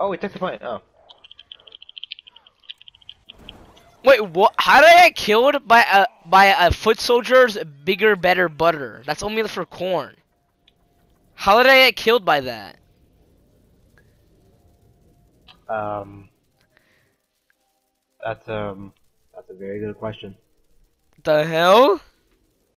Oh, it took the point. Oh. Wait, what? How did I get killed by a by a foot soldier's bigger, better butter? That's only for corn. How did I get killed by that? Um. That's um. That's a very good question. The hell?